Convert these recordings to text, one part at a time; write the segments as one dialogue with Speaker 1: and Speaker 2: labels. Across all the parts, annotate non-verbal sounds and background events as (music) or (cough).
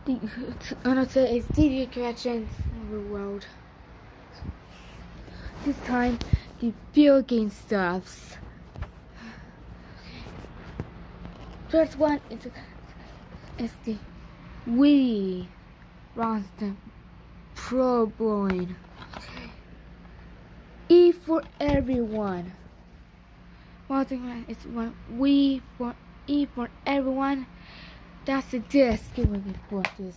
Speaker 1: (laughs) the another is TV corrections of the world. This time, the video game stuffs. First one is, is the Wii runs the Pro Boy. E for everyone. One thing is one We for E for everyone. That's the disc given for this.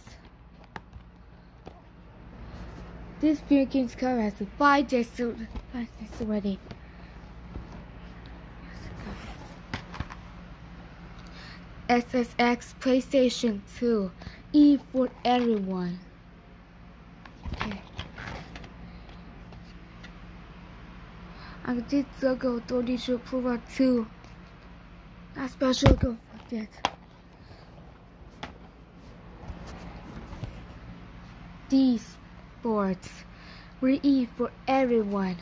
Speaker 1: This video game's cover has five discs, five discs already. SSX PlayStation 2 E for everyone. Okay. I did the go 30 to approval 2. That special go for that. These boards we eat for everyone.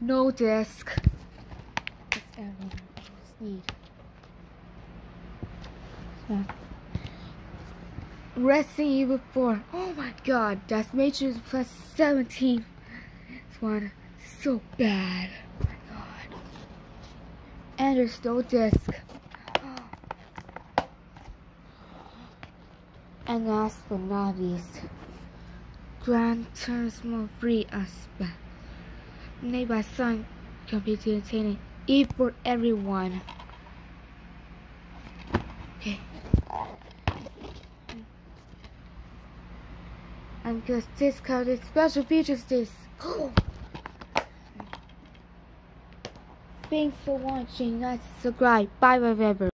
Speaker 1: No desk. That's everyone need. So. Resident Evil 4. Oh my god, that's Matrix plus 17. This one so bad. Oh my god. And there's no disc. And but not least, Gran Turismo 3 A-Spec. Made by Sony Computer Entertainment. E for everyone. Okay. This card is special features this. (gasps) Thanks for watching. Let's subscribe. Bye bye bye.